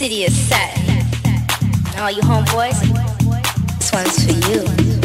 city is set. And all you homeboys, this one's for you.